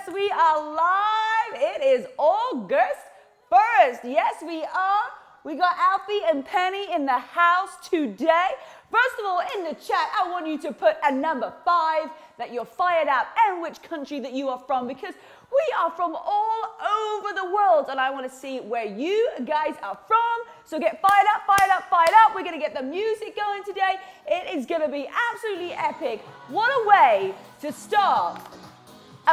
Yes, we are live. It is August 1st. Yes, we are. We got Alfie and Penny in the house today. First of all, in the chat, I want you to put a number five that you're fired up and which country that you are from because we are from all over the world and I want to see where you guys are from. So get fired up, fired up, fired up. We're going to get the music going today. It is going to be absolutely epic. What a way to start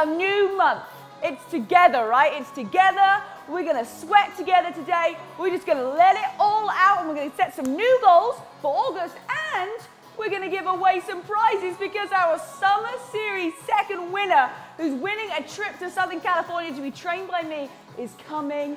a new month. It's together, right? It's together. We're gonna sweat together today. We're just gonna let it all out and we're gonna set some new goals for August and we're gonna give away some prizes because our Summer Series second winner, who's winning a trip to Southern California to be trained by me, is coming,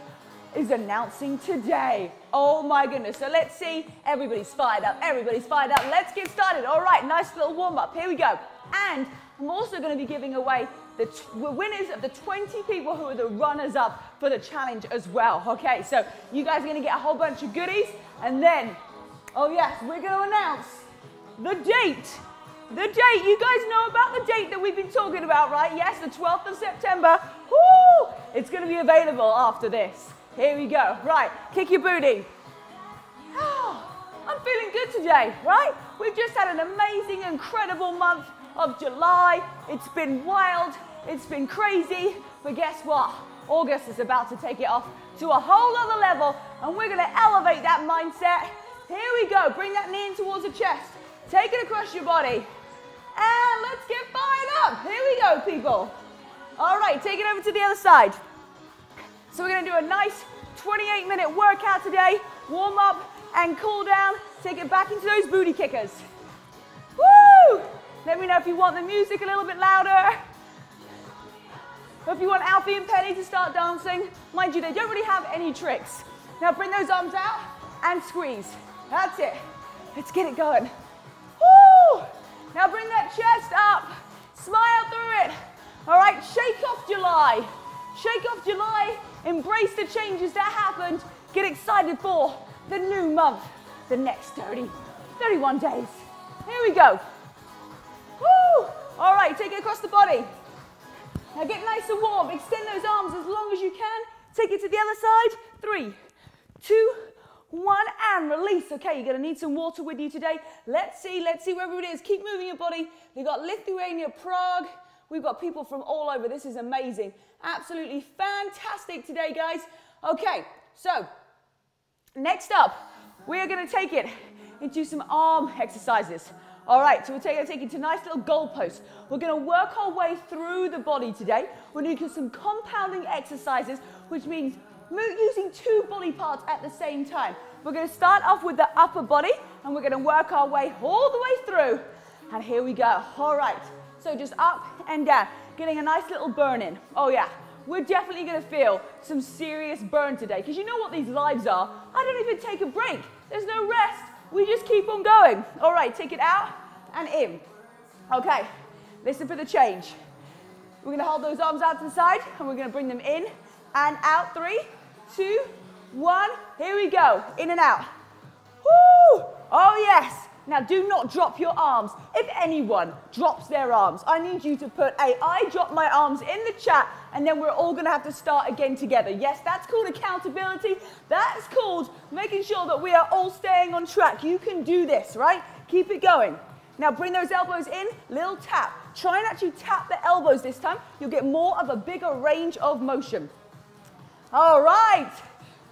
is announcing today. Oh my goodness. So let's see. Everybody's fired up. Everybody's fired up. Let's get started. All right, nice little warm up. Here we go. And I'm also gonna be giving away the winners of the 20 people who are the runners up for the challenge as well. Okay, so you guys are gonna get a whole bunch of goodies and then, oh yes, we're gonna announce the date. The date, you guys know about the date that we've been talking about, right? Yes, the 12th of September. Woo! It's gonna be available after this. Here we go. Right, kick your booty. Ah, I'm feeling good today, right? We've just had an amazing, incredible month of July. It's been wild, it's been crazy, but guess what? August is about to take it off to a whole other level, and we're gonna elevate that mindset. Here we go, bring that knee in towards the chest, take it across your body, and let's get fired up. Here we go, people. All right, take it over to the other side. So we're gonna do a nice 28 minute workout today, warm up and cool down, take it back into those booty kickers. Woo! Let me know if you want the music a little bit louder. If you want Alfie and Penny to start dancing. Mind you, they don't really have any tricks. Now bring those arms out and squeeze. That's it. Let's get it going. Woo! Now bring that chest up. Smile through it. All right, shake off July. Shake off July. Embrace the changes that happened. Get excited for the new month, the next 30, 31 days. Here we go. Woo! All right, take it across the body. Now get nice and warm. Extend those arms as long as you can. Take it to the other side. Three, two, one, and release. Okay, you're gonna need some water with you today. Let's see, let's see where everybody is. Keep moving your body. We've got Lithuania, Prague. We've got people from all over. This is amazing. Absolutely fantastic today, guys. Okay, so next up, we are gonna take it into some arm exercises. All right, so we're taking, taking to nice little goalposts. We're going to work our way through the body today. We're doing some compounding exercises, which means using two body parts at the same time. We're going to start off with the upper body, and we're going to work our way all the way through. And here we go. All right, so just up and down, getting a nice little burn in. Oh yeah, we're definitely going to feel some serious burn today, because you know what these lives are. I don't even take a break. There's no rest. We just keep on going. All right, take it out and in. Okay, listen for the change. We're gonna hold those arms out to the side and we're gonna bring them in and out. Three, two, one. Here we go. In and out. Woo! Oh, yes. Now, do not drop your arms. If anyone drops their arms, I need you to put a I drop my arms in the chat and then we're all going to have to start again together. Yes, that's called accountability. That's called making sure that we are all staying on track. You can do this, right? Keep it going. Now bring those elbows in, little tap. Try and actually tap the elbows this time. You'll get more of a bigger range of motion. All right.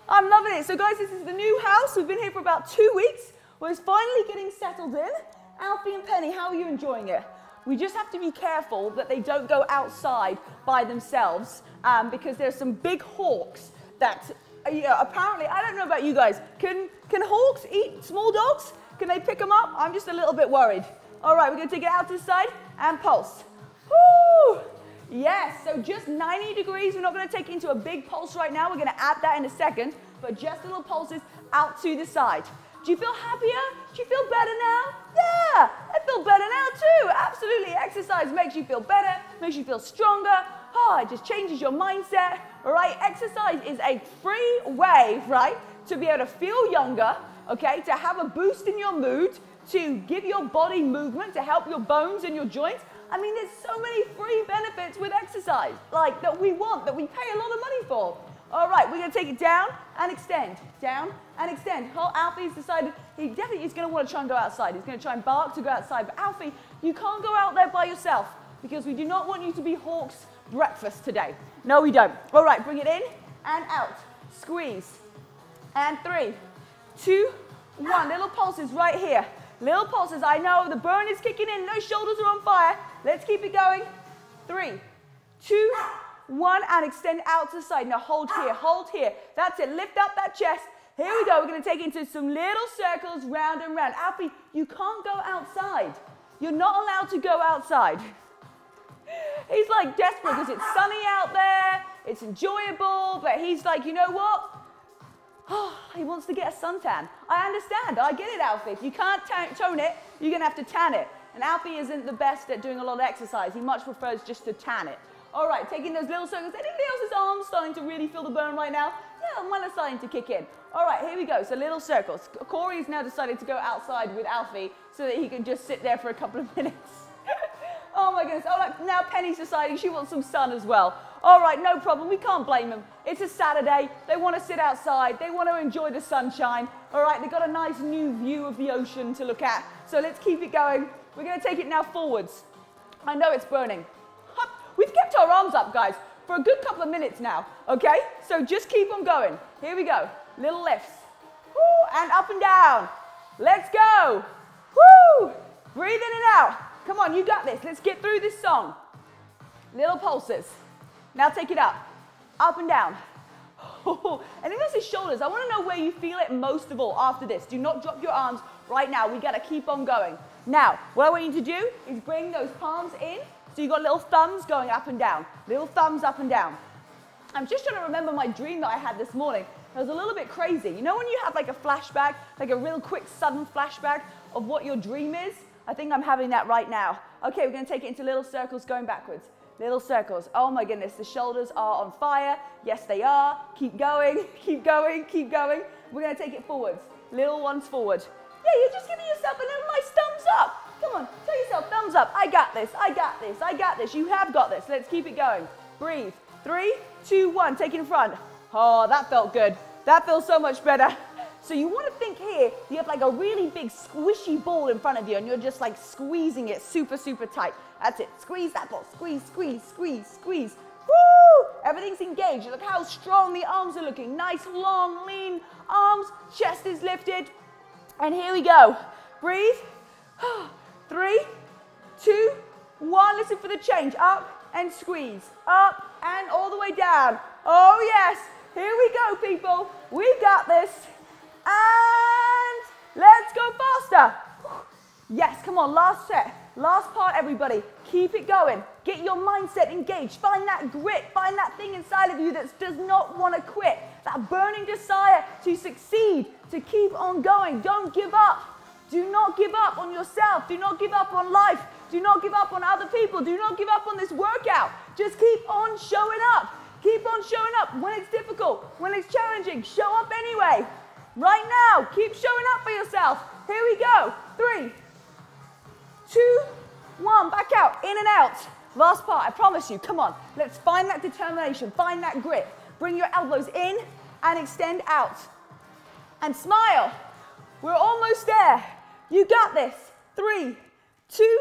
I'm loving it. So guys, this is the new house. We've been here for about two weeks. We're finally getting settled in. Alfie and Penny, how are you enjoying it? We just have to be careful that they don't go outside by themselves um, because there's some big hawks that, uh, you know, apparently, I don't know about you guys, can, can hawks eat small dogs? Can they pick them up? I'm just a little bit worried. All right, we're gonna take it out to the side and pulse. Woo! Yes, so just 90 degrees. We're not gonna take into a big pulse right now. We're gonna add that in a second, but just little pulses out to the side. Do you feel happier? Do you feel better now? Yeah, I feel better now too. Absolutely. Exercise makes you feel better, makes you feel stronger. Oh, it just changes your mindset. Right, exercise is a free way, right, to be able to feel younger, okay, to have a boost in your mood, to give your body movement, to help your bones and your joints, I mean, there's so many free benefits with exercise, like that we want, that we pay a lot of money for. All right, we're gonna take it down and extend, down and extend. Oh, Alfie's decided he definitely is gonna wanna try and go outside. He's gonna try and bark to go outside, but Alfie, you can't go out there by yourself because we do not want you to be Hawk's breakfast today. No, we don't. All right, bring it in and out. Squeeze. And three, two, one. Little pulses right here. Little pulses. I know the burn is kicking in. No shoulders are on fire. Let's keep it going. Three, two, one, and extend out to the side. Now hold here, hold here. That's it. Lift up that chest. Here we go. We're going to take it into some little circles round and round. Alfie, you can't go outside. You're not allowed to go outside. He's like desperate because it's sunny out there, it's enjoyable, but he's like, you know what? Oh, he wants to get a suntan. I understand. I get it, Alfie. If you can't tone it, you're going to have to tan it. And Alfie isn't the best at doing a lot of exercise. He much prefers just to tan it. All right, taking those little circles. Anybody else's arms starting to really feel the burn right now? Yeah, mine are starting to kick in. All right, here we go. So little circles. Corey's now decided to go outside with Alfie so that he can just sit there for a couple of minutes. oh my goodness. All right, now Penny's deciding she wants some sun as well. All right, no problem. We can't blame them. It's a Saturday. They want to sit outside. They want to enjoy the sunshine. All right, they've got a nice new view of the ocean to look at. So let's keep it going. We're going to take it now forwards. I know it's burning. Kept our arms up, guys, for a good couple of minutes now, okay? So just keep on going. Here we go. Little lifts. Woo, and up and down. Let's go. Woo! Breathe in and out. Come on, you got this. Let's get through this song. Little pulses. Now take it up. Up and down. and then there's the shoulders. I want to know where you feel it most of all after this. Do not drop your arms right now. We got to keep on going. Now, what I want you to do is bring those palms in so you've got little thumbs going up and down, little thumbs up and down. I'm just trying to remember my dream that I had this morning. It was a little bit crazy. You know when you have like a flashback, like a real quick sudden flashback of what your dream is? I think I'm having that right now. Okay, we're gonna take it into little circles going backwards. Little circles. Oh my goodness, the shoulders are on fire. Yes, they are. Keep going, keep going, keep going. We're gonna take it forwards. Little ones forward. Yeah, you're just giving yourself a little nice thumbs up. Come on, tell yourself, thumbs up. I got this, I got this, I got this. You have got this. Let's keep it going. Breathe. Three, two, one. Take in front. Oh, that felt good. That feels so much better. So you want to think here, you have like a really big squishy ball in front of you and you're just like squeezing it super, super tight. That's it. Squeeze that ball. Squeeze, squeeze, squeeze, squeeze. Woo! Everything's engaged. Look how strong the arms are looking. Nice, long, lean arms. Chest is lifted. And here we go. Breathe. Three, two, one. Listen for the change. Up and squeeze. Up and all the way down. Oh, yes. Here we go, people. We've got this. And let's go faster. Yes, come on, last set. Last part, everybody. Keep it going. Get your mindset engaged. Find that grit. Find that thing inside of you that does not want to quit. That burning desire to succeed, to keep on going. Don't give up. Do not give up on yourself. Do not give up on life. Do not give up on other people. Do not give up on this workout. Just keep on showing up. Keep on showing up when it's difficult, when it's challenging. Show up anyway. Right now, keep showing up for yourself. Here we go. Three, two, one. Back out, in and out. Last part, I promise you. Come on. Let's find that determination, find that grit. Bring your elbows in and extend out. And smile. We're almost there. You got this. Three, two,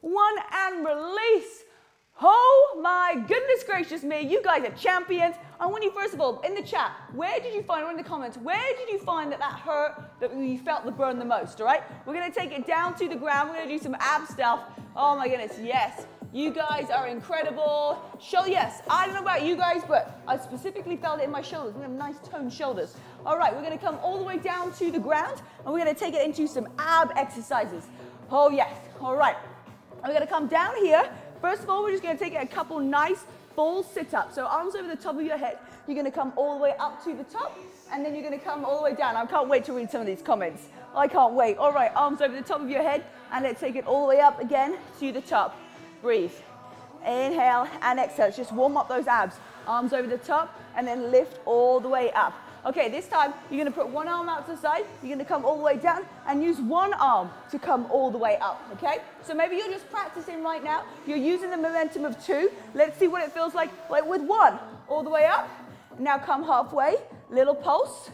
one, and release. Oh my goodness gracious me, you guys are champions. I want you first of all, in the chat, where did you find, or in the comments, where did you find that that hurt, that you felt the burn the most, all right? We're gonna take it down to the ground. We're gonna do some ab stuff. Oh my goodness, yes. You guys are incredible. Show, yes, I don't know about you guys, but I specifically felt it in my shoulders. We have nice toned shoulders. All right, we're gonna come all the way down to the ground and we're gonna take it into some ab exercises. Oh yes, all right. We're gonna come down here. First of all, we're just gonna take a couple nice full sit-ups. So arms over the top of your head. You're gonna come all the way up to the top and then you're gonna come all the way down. I can't wait to read some of these comments. I can't wait. All right, arms over the top of your head and let's take it all the way up again to the top. Breathe. Inhale and exhale. Just warm up those abs. Arms over the top and then lift all the way up. Okay, this time you're gonna put one arm out to the side, you're gonna come all the way down and use one arm to come all the way up, okay? So maybe you're just practicing right now, you're using the momentum of two. Let's see what it feels like, like with one, all the way up. Now come halfway, little pulse,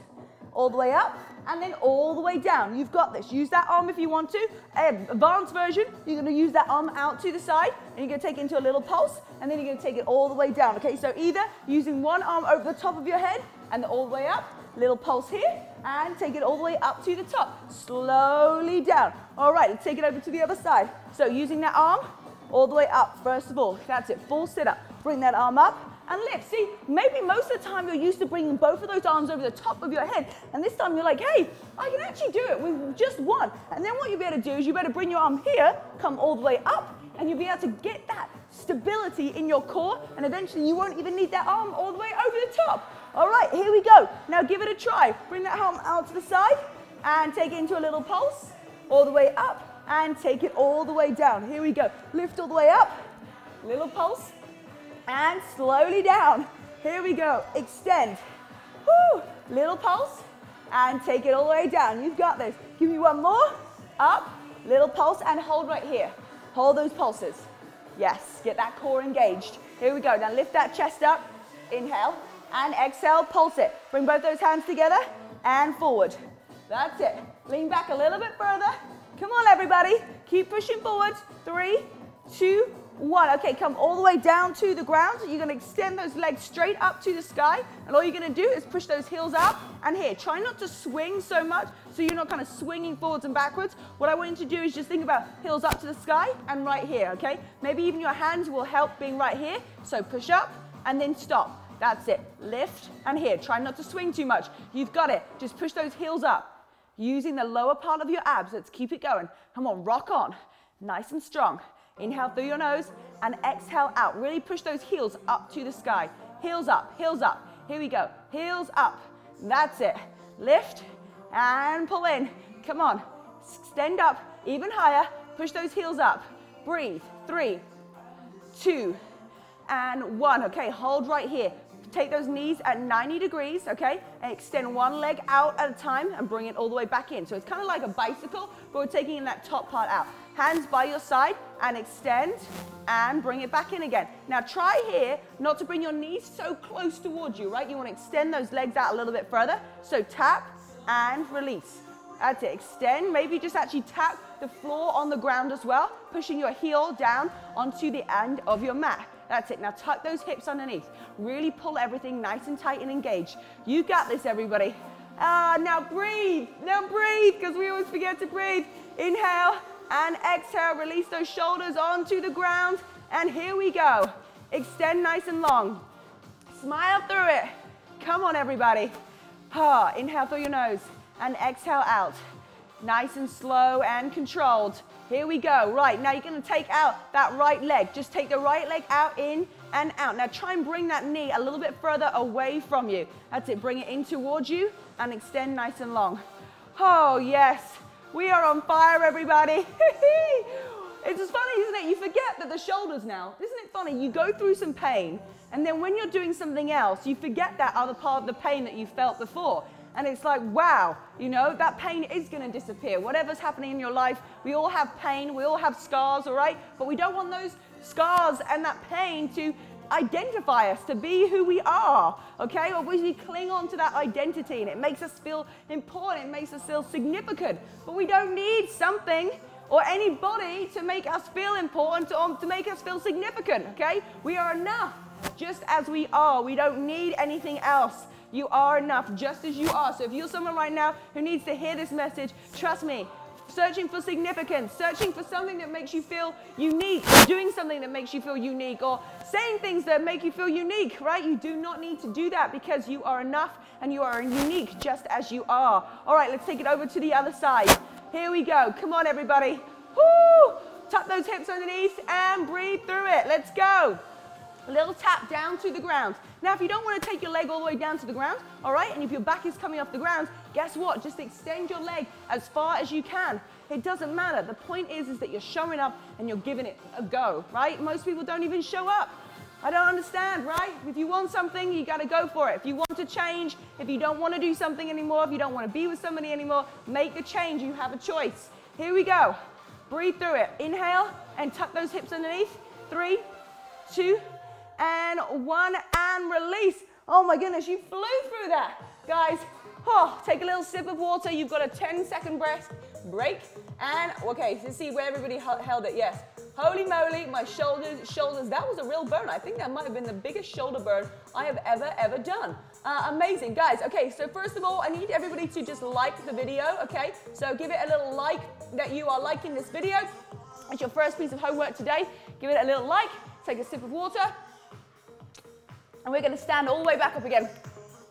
all the way up, and then all the way down. You've got this. Use that arm if you want to. Advanced version, you're going to use that arm out to the side, and you're going to take it into a little pulse, and then you're going to take it all the way down. Okay, so either using one arm over the top of your head and all the way up, little pulse here, and take it all the way up to the top. Slowly down. All right, let's take it over to the other side. So using that arm all the way up, first of all. That's it, full sit up. Bring that arm up, and lift. See, maybe most of the time you're used to bringing both of those arms over the top of your head, and this time you're like, hey, I can actually do it with just one. And then what you'll be able to do is you better bring your arm here, come all the way up, and you'll be able to get that stability in your core, and eventually you won't even need that arm all the way over the top. All right, here we go. Now give it a try. Bring that arm out to the side, and take it into a little pulse, all the way up, and take it all the way down. Here we go. Lift all the way up, little pulse, and slowly down. Here we go. Extend. Woo. Little pulse and take it all the way down. You've got this. Give me one more. Up. Little pulse and hold right here. Hold those pulses. Yes. Get that core engaged. Here we go. Now lift that chest up. Inhale and exhale. Pulse it. Bring both those hands together and forward. That's it. Lean back a little bit further. Come on, everybody. Keep pushing forward. Three, two, one. Okay, come all the way down to the ground. You're going to extend those legs straight up to the sky. And all you're going to do is push those heels up and here. Try not to swing so much so you're not kind of swinging forwards and backwards. What I want you to do is just think about heels up to the sky and right here, okay? Maybe even your hands will help being right here. So push up and then stop. That's it. Lift and here. Try not to swing too much. You've got it. Just push those heels up. Using the lower part of your abs. Let's keep it going. Come on, rock on. Nice and strong. Inhale through your nose and exhale out. Really push those heels up to the sky. Heels up, heels up. Here we go. Heels up. That's it. Lift and pull in. Come on. Extend up even higher. Push those heels up. Breathe. Three, two, and one. Okay, hold right here. Take those knees at 90 degrees, okay? And extend one leg out at a time and bring it all the way back in. So it's kind of like a bicycle, but we're taking in that top part out. Hands by your side and extend and bring it back in again. Now try here not to bring your knees so close towards you, right? You want to extend those legs out a little bit further. So tap and release. That's it. Extend. Maybe just actually tap the floor on the ground as well, pushing your heel down onto the end of your mat. That's it. Now tuck those hips underneath. Really pull everything nice and tight and engaged. You got this, everybody. Ah, now breathe. Now breathe, because we always forget to breathe. Inhale and exhale. Release those shoulders onto the ground. And here we go. Extend nice and long. Smile through it. Come on, everybody. Inhale through your nose and exhale out. Nice and slow and controlled. Here we go. Right, now you're going to take out that right leg. Just take the right leg out, in and out. Now try and bring that knee a little bit further away from you. That's it. Bring it in towards you and extend nice and long. Oh, yes. We are on fire, everybody. it's just funny, isn't it? You forget that the shoulders now, isn't it funny? You go through some pain, and then when you're doing something else, you forget that other part of the pain that you felt before. And it's like, wow, you know, that pain is going to disappear. Whatever's happening in your life, we all have pain, we all have scars, all right? But we don't want those scars and that pain to identify us, to be who we are, okay? Or we cling on to that identity and it makes us feel important, it makes us feel significant. But we don't need something or anybody to make us feel important or to make us feel significant, okay? We are enough just as we are. We don't need anything else. You are enough just as you are. So if you're someone right now who needs to hear this message, trust me, searching for significance, searching for something that makes you feel unique, doing something that makes you feel unique, or saying things that make you feel unique, right? You do not need to do that because you are enough and you are unique just as you are. All right, let's take it over to the other side. Here we go. Come on, everybody. Woo! Tuck those hips underneath and breathe through it. Let's go. A little tap down to the ground. Now, if you don't want to take your leg all the way down to the ground, all right, and if your back is coming off the ground, guess what? Just extend your leg as far as you can. It doesn't matter. The point is, is that you're showing up and you're giving it a go, right? Most people don't even show up. I don't understand, right? If you want something, you got to go for it. If you want to change, if you don't want to do something anymore, if you don't want to be with somebody anymore, make a change. You have a choice. Here we go. Breathe through it. Inhale and tuck those hips underneath. Three, two, and one, and release. Oh my goodness, you flew through that. Guys, oh, take a little sip of water. You've got a 10 second breath break. And okay, to see where everybody held it, yes. Holy moly, my shoulders, shoulders, that was a real burn. I think that might have been the biggest shoulder burn I have ever, ever done. Uh, amazing, guys. Okay, so first of all, I need everybody to just like the video, okay? So give it a little like that you are liking this video. It's your first piece of homework today. Give it a little like, take a sip of water, and we're gonna stand all the way back up again.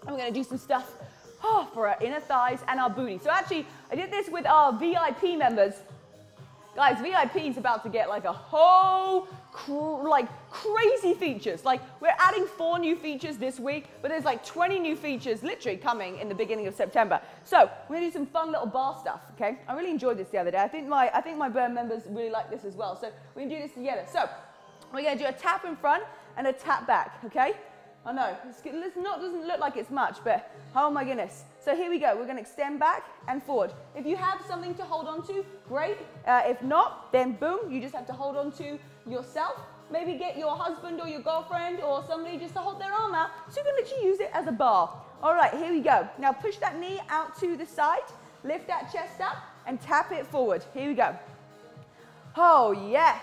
And we're gonna do some stuff oh, for our inner thighs and our booty. So actually, I did this with our VIP members Guys, VIP is about to get like a whole cr like crazy features. Like we're adding four new features this week, but there's like 20 new features literally coming in the beginning of September. So we're gonna do some fun little bar stuff, okay? I really enjoyed this the other day. I think my I think my burn members really like this as well. So we're gonna do this together. So we're gonna do a tap in front and a tap back, okay? I know, it's not, doesn't look like it's much, but oh my goodness. So here we go. We're going to extend back and forward. If you have something to hold on to, great. Uh, if not, then boom, you just have to hold on to yourself. Maybe get your husband or your girlfriend or somebody just to hold their arm out so you can literally use it as a bar. All right, here we go. Now push that knee out to the side, lift that chest up and tap it forward. Here we go. Oh, yes.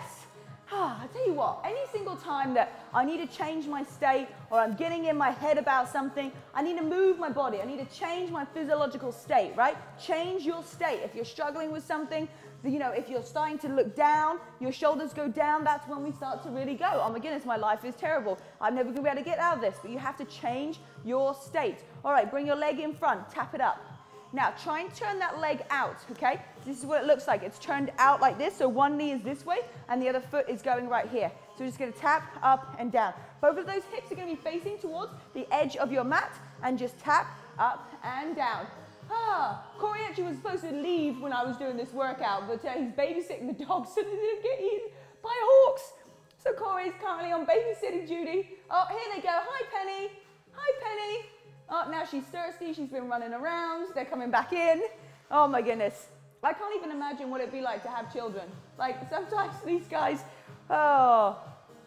Ah, I tell you what, any single time that I need to change my state or I'm getting in my head about something, I need to move my body. I need to change my physiological state, right? Change your state. If you're struggling with something, you know, if you're starting to look down, your shoulders go down, that's when we start to really go. Oh my goodness, my life is terrible. I'm never going to be able to get out of this. But you have to change your state. All right, bring your leg in front, tap it up. Now try and turn that leg out, okay? This is what it looks like. It's turned out like this, so one knee is this way and the other foot is going right here. So we're just gonna tap up and down. Both of those hips are gonna be facing towards the edge of your mat and just tap up and down. Ah, Corey actually was supposed to leave when I was doing this workout, but uh, he's babysitting the dogs so they didn't get eaten by hawks. So Corey's currently on babysitting duty. Oh, here they go. Hi, Penny. Hi, Penny. Oh, now she's thirsty. She's been running around. They're coming back in. Oh my goodness. I can't even imagine what it'd be like to have children. Like sometimes these guys, oh,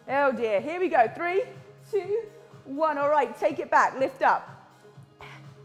oh dear. Here we go. Three, two, one. All right, take it back. Lift up.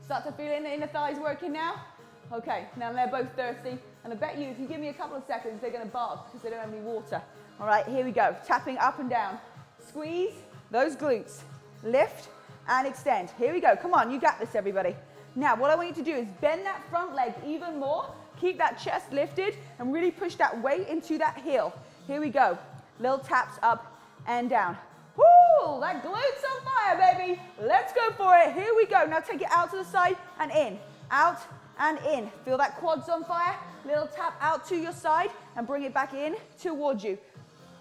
Start to feel in the inner thighs working now. Okay, now they're both thirsty. And I bet you, if you give me a couple of seconds, they're going to bark because they don't have any water. All right, here we go. Tapping up and down. Squeeze those glutes. Lift and extend. Here we go. Come on, you got this, everybody. Now, what I want you to do is bend that front leg even more. Keep that chest lifted and really push that weight into that heel. Here we go. Little taps up and down. Woo! That glutes on fire, baby. Let's go for it. Here we go. Now take it out to the side and in. Out and in. Feel that quads on fire. Little tap out to your side and bring it back in towards you.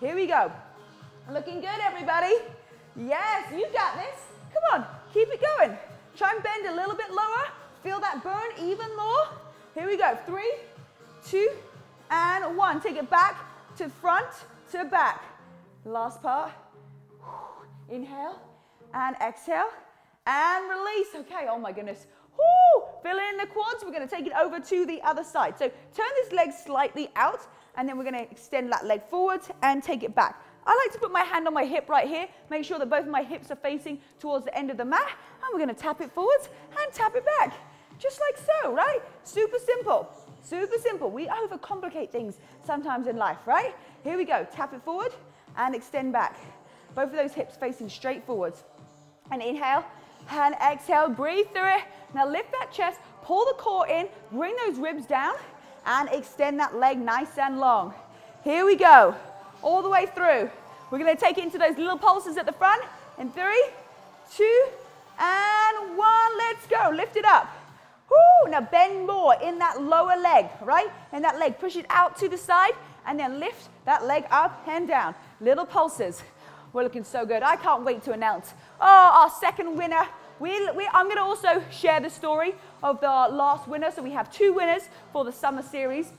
Here we go. Looking good, everybody. Yes, you got this. Come on, keep it going. Try and bend a little bit lower. Feel that burn even more. Here we go. Three, two, and one. Take it back to front to back. Last part. Inhale and exhale and release. Okay, oh my goodness. Woo! Fill in the quads. We're going to take it over to the other side. So turn this leg slightly out and then we're going to extend that leg forward and take it back. I like to put my hand on my hip right here, make sure that both of my hips are facing towards the end of the mat, and we're gonna tap it forwards and tap it back. Just like so, right? Super simple, super simple. We overcomplicate things sometimes in life, right? Here we go, tap it forward and extend back. Both of those hips facing straight forwards. And inhale and exhale, breathe through it. Now lift that chest, pull the core in, bring those ribs down, and extend that leg nice and long. Here we go all the way through. We're going to take it into those little pulses at the front. In three, two, and one. Let's go. Lift it up. Woo! Now bend more in that lower leg, right? In that leg, push it out to the side and then lift that leg up and down. Little pulses. We're looking so good. I can't wait to announce oh, our second winner. We, we, I'm going to also share the story of the last winner. So we have two winners for the summer series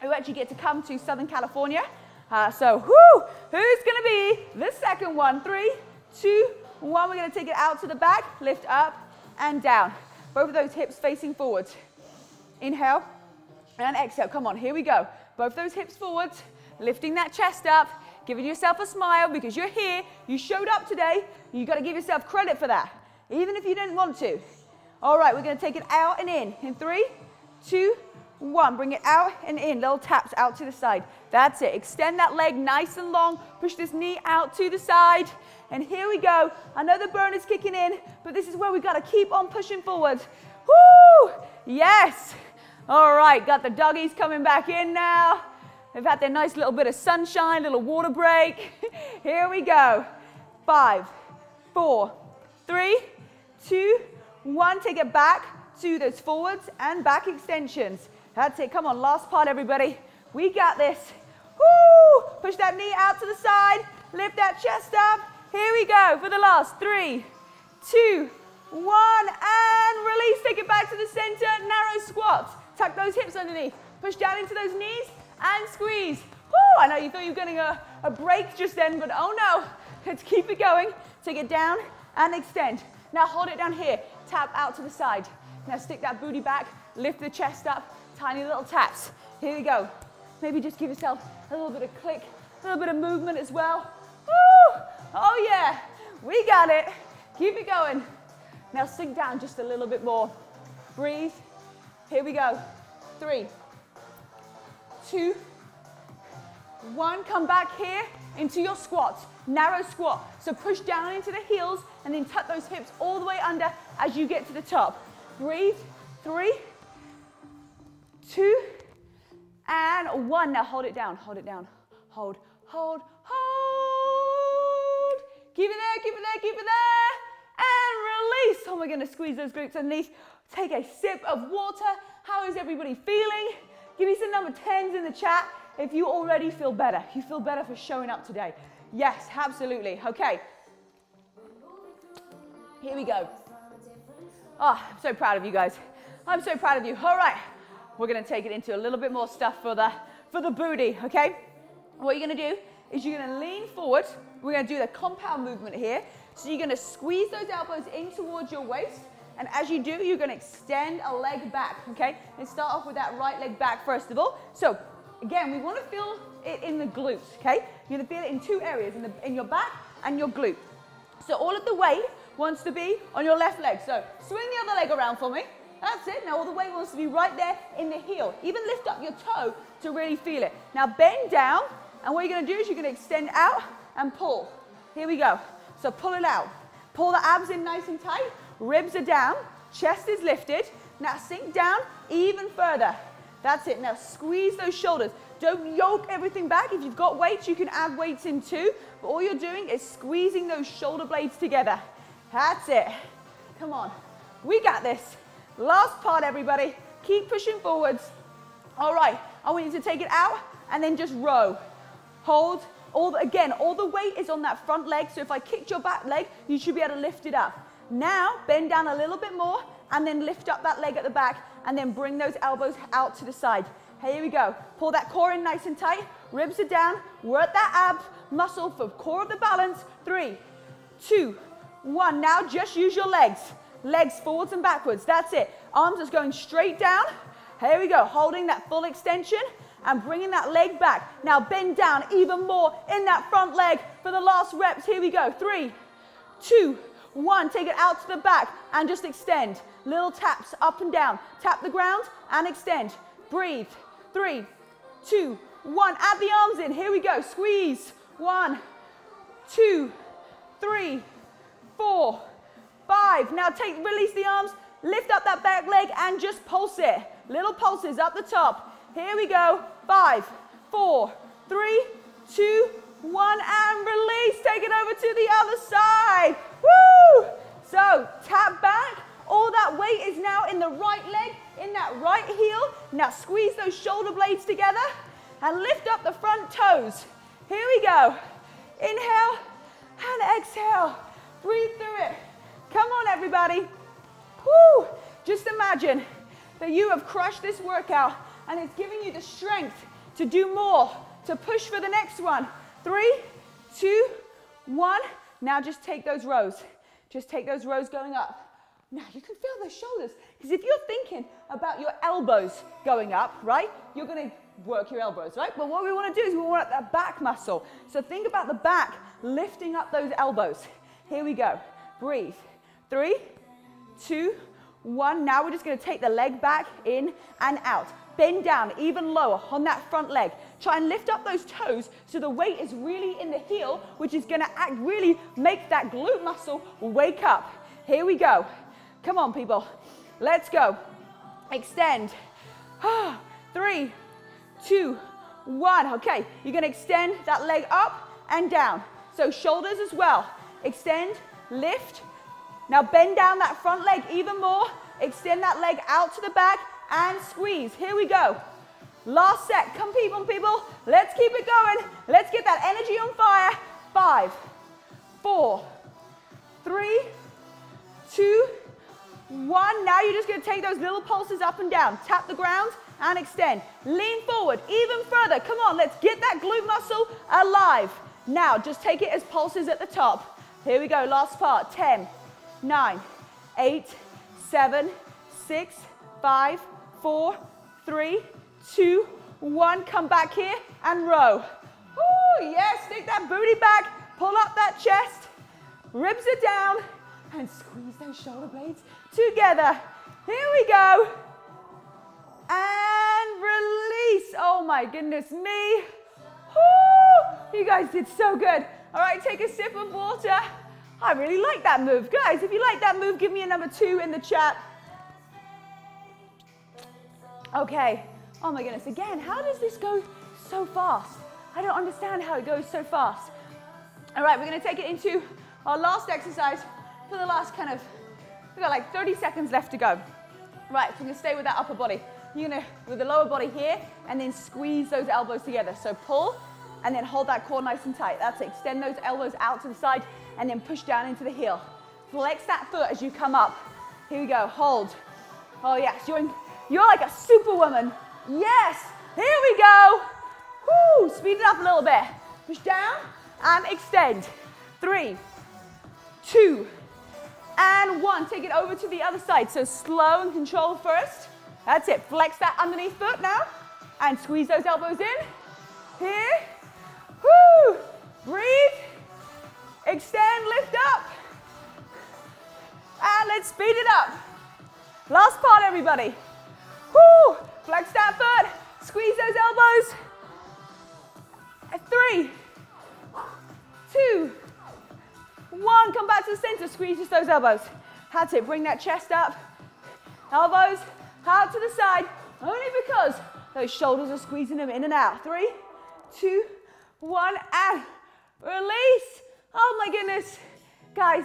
who actually get to come to Southern California uh, so, whoo, who's to be the second one? Three, two, one. We're gonna take it out to the back, lift up and down. Both of those hips facing forwards. Inhale and exhale. Come on, here we go. Both those hips forwards, lifting that chest up, giving yourself a smile because you're here, you showed up today, you gotta give yourself credit for that, even if you didn't want to. All right, we're gonna take it out and in. In three, two, one. Bring it out and in. Little taps out to the side. That's it. Extend that leg nice and long. Push this knee out to the side. And here we go. I know the burn is kicking in, but this is where we got to keep on pushing forward. Woo! Yes. All right, got the doggies coming back in now. They've had their nice little bit of sunshine, little water break. here we go. Five, four, three, two, one. Take it back to those forwards and back extensions. That's it. Come on, last part, everybody. We got this. Woo! Push that knee out to the side. Lift that chest up. Here we go for the last three, two, one, and release. Take it back to the center. Narrow squats. Tuck those hips underneath. Push down into those knees and squeeze. Woo! I know you thought you were getting a, a break just then, but oh no. Let's keep it going. Take it down and extend. Now hold it down here. Tap out to the side. Now stick that booty back. Lift the chest up. Tiny little taps. Here we go. Maybe just give yourself a little bit of click, a little bit of movement as well. Woo! Oh yeah, we got it. Keep it going. Now sink down just a little bit more. Breathe. Here we go. Three, two, one. Come back here into your squat. Narrow squat. So push down into the heels and then tuck those hips all the way under as you get to the top. Breathe. Three, two, and one. Now hold it down. Hold it down. Hold, hold, hold. Keep it there, keep it there, keep it there. And release. Oh, we're going to squeeze those glutes underneath. Take a sip of water. How is everybody feeling? Give me some number 10s in the chat if you already feel better. You feel better for showing up today. Yes, absolutely. Okay. Here we go. Oh, I'm so proud of you guys. I'm so proud of you. All right. We're going to take it into a little bit more stuff for the, for the booty, okay? What you're going to do is you're going to lean forward. We're going to do the compound movement here. So you're going to squeeze those elbows in towards your waist. And as you do, you're going to extend a leg back, okay? And start off with that right leg back first of all. So again, we want to feel it in the glutes, okay? You're going to feel it in two areas, in, the, in your back and your glute. So all of the weight wants to be on your left leg. So swing the other leg around for me. That's it. Now all the weight wants to be right there in the heel. Even lift up your toe to really feel it. Now bend down, and what you're going to do is you're going to extend out and pull. Here we go. So pull it out. Pull the abs in nice and tight. Ribs are down. Chest is lifted. Now sink down even further. That's it. Now squeeze those shoulders. Don't yoke everything back. If you've got weights, you can add weights in too. But all you're doing is squeezing those shoulder blades together. That's it. Come on. We got this. Last part, everybody. Keep pushing forwards. All right, I want you to take it out and then just row. Hold. All the, again, all the weight is on that front leg, so if I kicked your back leg, you should be able to lift it up. Now, bend down a little bit more and then lift up that leg at the back and then bring those elbows out to the side. Here we go. Pull that core in nice and tight. Ribs are down. Work that ab muscle for core of the balance. Three, two, one. Now just use your legs. Legs forwards and backwards. That's it. Arms just going straight down. Here we go. Holding that full extension and bringing that leg back. Now bend down even more in that front leg for the last reps. Here we go. Three, two, one. Take it out to the back and just extend. Little taps up and down. Tap the ground and extend. Breathe. Three, two, one. Add the arms in. Here we go. Squeeze. One, two, three, four, Five. Now take, release the arms, lift up that back leg and just pulse it. Little pulses up the top. Here we go. Five, four, three, two, one, and release. Take it over to the other side. Woo! So tap back. All that weight is now in the right leg, in that right heel. Now squeeze those shoulder blades together and lift up the front toes. Here we go. Inhale and exhale. Breathe through it. Come on, everybody. Woo! Just imagine that you have crushed this workout and it's giving you the strength to do more, to push for the next one. Three, two, one. Now just take those rows. Just take those rows going up. Now you can feel those shoulders. Because if you're thinking about your elbows going up, right, you're going to work your elbows, right? But what we want to do is we want that back muscle. So think about the back lifting up those elbows. Here we go. Breathe. Three, two, one. Now we're just going to take the leg back in and out. Bend down even lower on that front leg. Try and lift up those toes so the weight is really in the heel, which is going to act really make that glute muscle wake up. Here we go. Come on, people. Let's go. Extend. Three, two, one. Okay, you're going to extend that leg up and down. So shoulders as well. Extend, lift. Now bend down that front leg even more. Extend that leg out to the back and squeeze. Here we go. Last set. Come people, people. Let's keep it going. Let's get that energy on fire. Five, four, three, two, one. Now you're just going to take those little pulses up and down. Tap the ground and extend. Lean forward even further. Come on, let's get that glute muscle alive. Now, just take it as pulses at the top. Here we go, last part. 10, 9, 8, 7, 6, 5, 4, 3, 2, 1. Come back here and row. Oh, yes, take that booty back. Pull up that chest. Ribs are down. And squeeze those shoulder blades together. Here we go. And release. Oh my goodness me. You guys did so good. All right, take a sip of water. I really like that move. Guys, if you like that move, give me a number two in the chat. Okay. Oh my goodness. Again, how does this go so fast? I don't understand how it goes so fast. All right, we're going to take it into our last exercise for the last kind of, we've got like 30 seconds left to go. Right, so we're going to stay with that upper body. You're going to, with the lower body here, and then squeeze those elbows together. So pull, and then hold that core nice and tight. That's it. Extend those elbows out to the side, and then push down into the heel. Flex that foot as you come up. Here we go. Hold. Oh, yes. You're, in, you're like a superwoman. Yes. Here we go. Woo. Speed it up a little bit. Push down and extend. Three, two, and one. Take it over to the other side. So slow and control first. That's it. Flex that underneath foot now. And squeeze those elbows in. Here. Woo. Breathe. Extend, lift up. And let's speed it up. Last part, everybody. Woo. Flex that foot. Squeeze those elbows. Three, two, one. Come back to the center. Squeeze just those elbows. That's it. Bring that chest up. Elbows out to the side. Only because those shoulders are squeezing them in and out. Three, two, one, and release. Oh my goodness. Guys,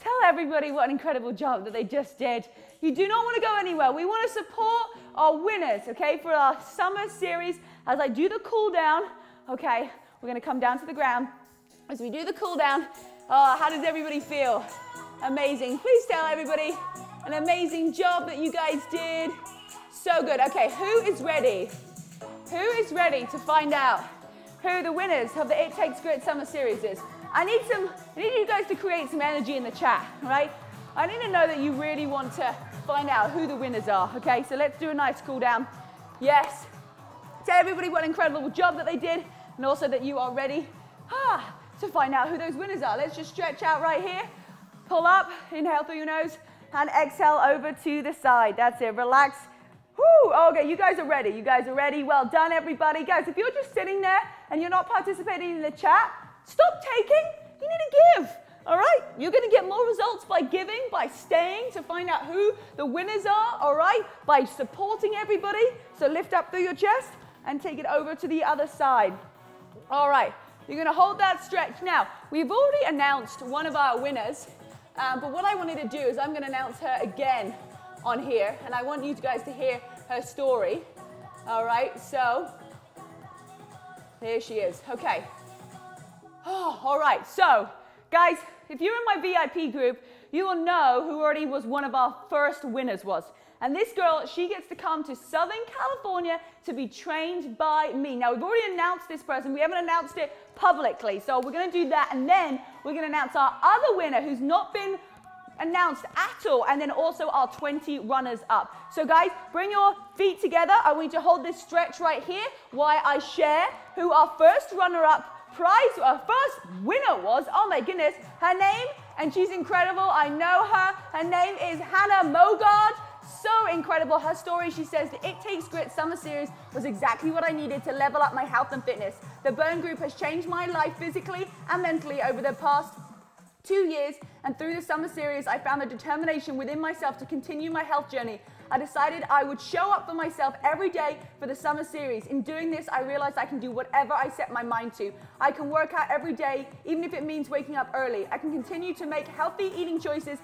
tell everybody what an incredible job that they just did. You do not want to go anywhere. We want to support our winners, okay, for our summer series. As I do the cool down, okay, we're going to come down to the ground. As we do the cool down, oh, how does everybody feel? Amazing. Please tell everybody an amazing job that you guys did. So good. Okay, who is ready? Who is ready to find out who the winners of the It Takes Grit Summer Series is? I need some, I need you guys to create some energy in the chat, right? I need to know that you really want to find out who the winners are, okay? So let's do a nice cool down. Yes. Tell everybody what an incredible job that they did and also that you are ready ah, to find out who those winners are. Let's just stretch out right here. Pull up, inhale through your nose, and exhale over to the side. That's it. Relax. Whew. Okay, you guys are ready. You guys are ready. Well done, everybody. Guys, if you're just sitting there and you're not participating in the chat, stop taking. You need to give. All right? You're going to get more results by giving, by staying to find out who the winners are, all right? By supporting everybody. So lift up through your chest and take it over to the other side. All right. You're going to hold that stretch. Now, we've already announced one of our winners, um, but what I wanted to do is I'm going to announce her again on here, and I want you guys to hear her story. All right, so there she is. Okay. Oh, all right, so guys, if you're in my VIP group, you will know who already was one of our first winners was. And this girl, she gets to come to Southern California to be trained by me. Now, we've already announced this person. We haven't announced it publicly. So we're going to do that. And then we're going to announce our other winner who's not been announced at all. And then also our 20 runners up. So guys, bring your feet together. I want you to hold this stretch right here while I share who our first runner up prize, our first winner was. Oh my goodness. Her name, and she's incredible. I know her. Her name is Hannah Mogard so incredible. Her story, she says, the It Takes Grit Summer Series was exactly what I needed to level up my health and fitness. The Burn Group has changed my life physically and mentally over the past two years, and through the summer series, I found the determination within myself to continue my health journey. I decided I would show up for myself every day for the summer series. In doing this, I realized I can do whatever I set my mind to. I can work out every day, even if it means waking up early. I can continue to make healthy eating choices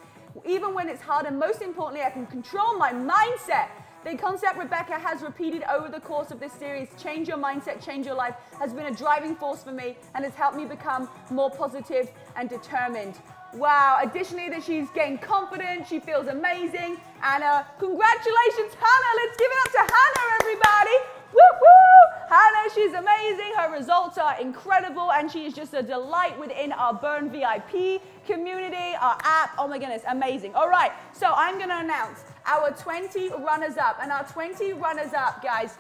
even when it's hard, and most importantly, I can control my mindset. The concept Rebecca has repeated over the course of this series, change your mindset, change your life, has been a driving force for me and has helped me become more positive and determined. Wow, additionally that she's gained confidence, she feels amazing, and uh, congratulations Hannah, let's give it up to Hannah everybody. Woo woo! Hannah, she's amazing. Her results are incredible, and she is just a delight within our Burn VIP community, our app. Oh my goodness, amazing. All right, so I'm to announce our 20 runners up, and our 20 runners up, guys.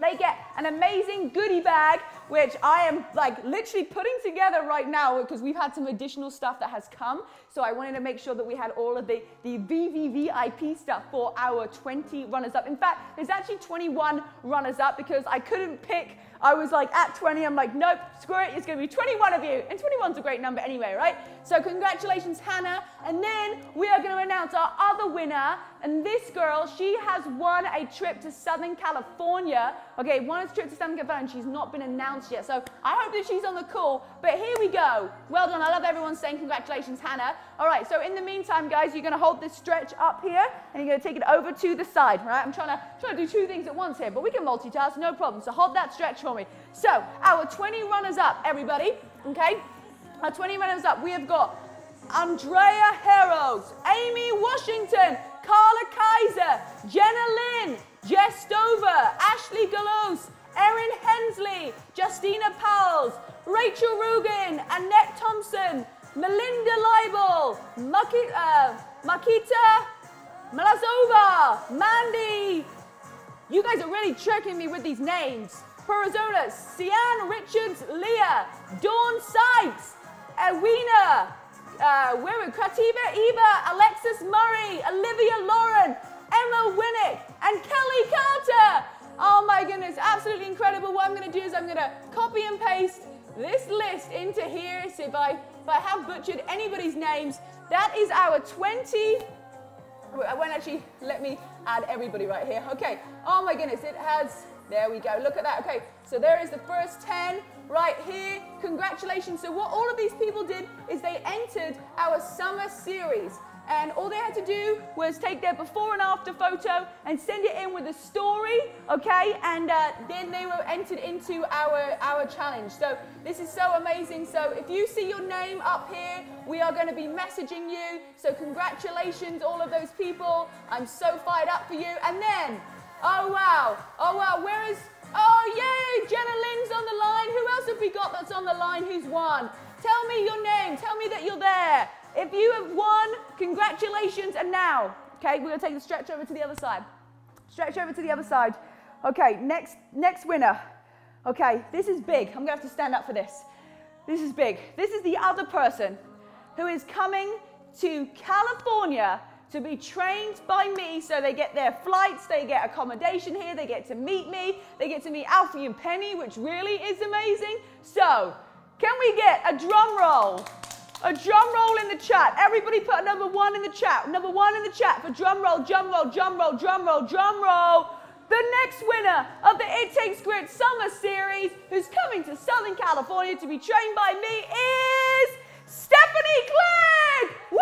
They get an amazing goodie bag, which I am like literally putting together right now because we've had some additional stuff that has come. So I wanted to make sure that we had all of the, the VVVIP stuff for our 20 runners up. In fact, there's actually 21 runners up because I couldn't pick I was like at 20, I'm like, nope, screw it, it's gonna be 21 of you. And 21's a great number anyway, right? So congratulations, Hannah. And then we are gonna announce our other winner. And this girl, she has won a trip to Southern California. Okay, won a trip to Southern California she's not been announced yet. So I hope that she's on the call. But here we go. Well done. I love everyone saying congratulations, Hannah. All right, so in the meantime, guys, you're gonna hold this stretch up here and you're gonna take it over to the side, right? I'm trying to, trying to do two things at once here, but we can multitask, no problem. So hold that stretch for me. So, our 20 runners up, everybody, okay? Our 20 runners up, we have got Andrea Harrows, Amy Washington, Carla Kaiser, Jenna Lynn, Jess Stover, Ashley Galos, Erin Hensley, Justina Powles, Rachel Rugen, Annette Thompson, Melinda Leibel, Maki, uh, Makita Malazova, Mandy. You guys are really tricking me with these names. Arizona, Sian Richards Leah, Dawn Sykes, Edwina, uh, where are Krativa Eva, Alexis Murray, Olivia Lauren, Emma Winnick, and to copy and paste this list into here. So if I, if I have butchered anybody's names, that is our 20. I won't actually let me add everybody right here. Okay. Oh my goodness, it has there we go. Look at that. Okay, so there is the first 10 right here. Congratulations. So what all of these people did is they entered our summer series. And all they had to do was take their before and after photo and send it in with a story, okay? And uh, then they were entered into our, our challenge. So this is so amazing. So if you see your name up here, we are going to be messaging you. So congratulations, all of those people. I'm so fired up for you. And then Oh, wow. Oh, wow. Where is. Oh, yay. Jenna Lynn's on the line. Who else have we got that's on the line who's won? Tell me your name. Tell me that you're there. If you have won, congratulations. And now, okay, we're going to take the stretch over to the other side. Stretch over to the other side. Okay, next, next winner. Okay, this is big. I'm going to have to stand up for this. This is big. This is the other person who is coming to California to be trained by me so they get their flights, they get accommodation here, they get to meet me, they get to meet Alfie and Penny, which really is amazing. So, can we get a drum roll? A drum roll in the chat. Everybody put number one in the chat. Number one in the chat for drum roll, drum roll, drum roll, drum roll, drum roll. The next winner of the It Takes Grit Summer Series, who's coming to Southern California to be trained by me, is Stephanie Clegg! Woo!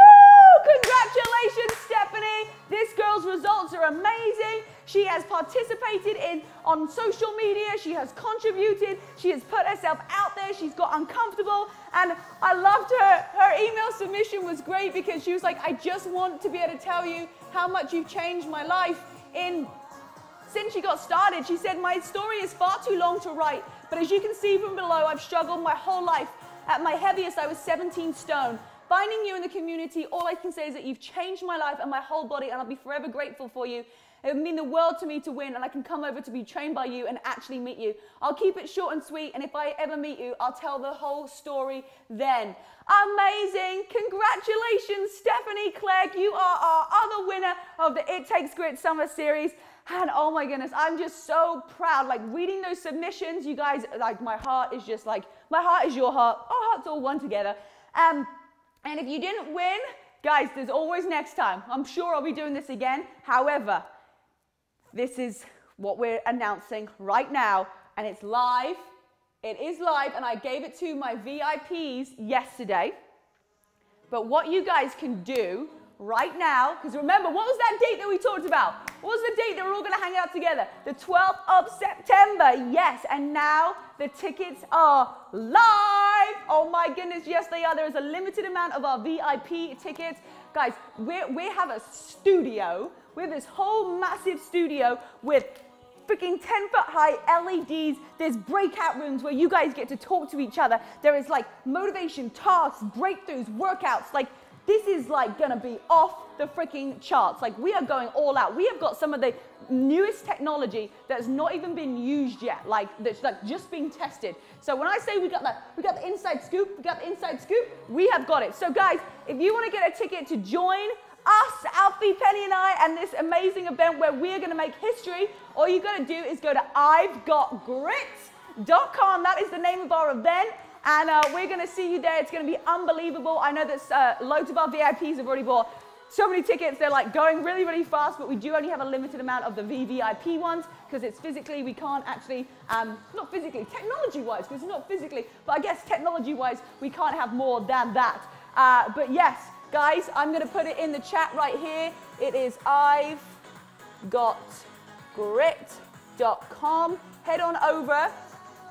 Congratulations, Stephanie. This girl's results are amazing. She has participated in on social media. She has contributed. She has put herself out there. She's got uncomfortable. And I loved her. Her email submission was great because she was like, I just want to be able to tell you how much you've changed my life in since she got started. She said, My story is far too long to write, but as you can see from below, I've struggled my whole life. At my heaviest, I was 17 stone. Finding you in the community, all I can say is that you've changed my life and my whole body, and I'll be forever grateful for you. It would mean the world to me to win, and I can come over to be trained by you and actually meet you. I'll keep it short and sweet, and if I ever meet you, I'll tell the whole story then. Amazing! Congratulations, Stephanie Clegg. You are our other winner of the It Takes Grit Summer Series. And oh my goodness, I'm just so proud. Like reading those submissions, you guys, like my heart is just like, my heart is your heart. Our hearts all one together. Um, and if you didn't win, guys, there's always next time. I'm sure I'll be doing this again. However, this is what we're announcing right now, and it's live. It is live, and I gave it to my VIPs yesterday. But what you guys can do right now, because remember, what was that date that we talked about? What was the date that we're all going to hang out together? The 12th of September, yes. And now the tickets are live. Oh my goodness, yes, they are. There is a limited amount of our VIP tickets. Guys, we we have a studio. We have this whole massive studio with freaking 10 foot high LEDs. There's breakout rooms where you guys get to talk to each other. There is like motivation, tasks, breakthroughs, workouts. Like this is like gonna be off the freaking charts. Like we are going all out. We have got some of the newest technology that's not even been used yet, like that's like just being tested. So when I say we got that, we got the inside scoop, we got the inside scoop, we have got it. So guys, if you want to get a ticket to join us, Alfie, Penny, and I, and this amazing event where we're going to make history, all you got to do is go to I'vegotgrit.com. That is the name of our event. And uh, we're going to see you there. It's going to be unbelievable. I know that uh, loads of our VIPs have already bought so many tickets. They're like going really, really fast, but we do only have a limited amount of the VVIP ones because it's physically, we can't actually, um, not physically, technology-wise, because it's not physically, but I guess technology-wise, we can't have more than that. Uh, but yes, guys, I'm going to put it in the chat right here. It is I've got grit.com. Head on over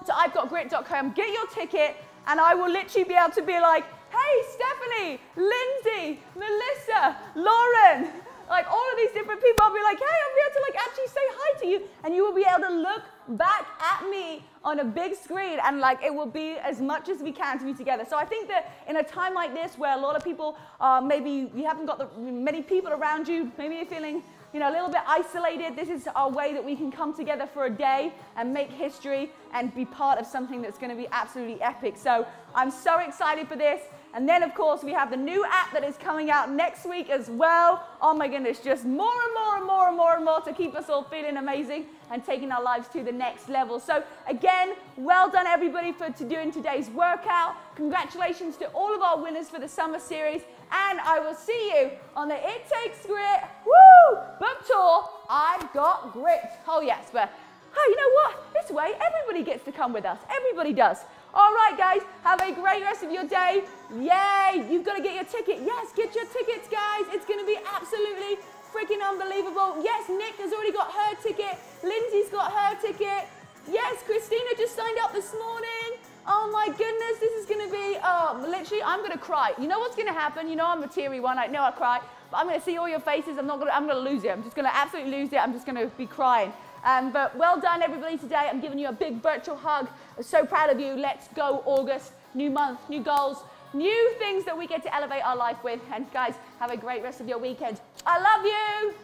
to I'vegotgrit.com, get your ticket, and I will literally be able to be like, hey, Stephanie, Lindsay, Melissa, Lauren, like all of these different people, I'll be like, hey, I'll be able to like actually say hi to you. And you will be able to look back at me on a big screen and like it will be as much as we can to be together. So I think that in a time like this where a lot of people, uh, maybe you haven't got the, many people around you, maybe you're feeling you know, a little bit isolated. This is our way that we can come together for a day and make history and be part of something that's going to be absolutely epic. So I'm so excited for this. And then, of course, we have the new app that is coming out next week as well. Oh my goodness, just more and more and more and more and more to keep us all feeling amazing and taking our lives to the next level. So, again, well done everybody for to doing today's workout. Congratulations to all of our winners for the summer series. And I will see you on the It Takes Grit Woo book tour. I've got grit. Oh, yes, but oh, you know what? This way, everybody gets to come with us. Everybody does. All right, guys, have a great rest of your day. Yay, you've got to get your ticket. Yes, get your tickets, guys. It's going to be absolutely freaking unbelievable. Yes, Nick has already got her ticket. Lindsay's got her ticket. Yes, Christina just signed up this morning. Oh my goodness, this is going to be, oh, literally, I'm going to cry. You know what's going to happen? You know I'm a teary one. I know I cry. But I'm going to see all your faces. I'm not to, I'm going to lose it. I'm just going to absolutely lose it. I'm just going to be crying. Um, but well done, everybody, today. I'm giving you a big virtual hug. I'm so proud of you. Let's go, August. New month, new goals, new things that we get to elevate our life with. And guys, have a great rest of your weekend. I love you.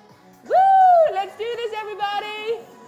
Woo! Let's do this, everybody.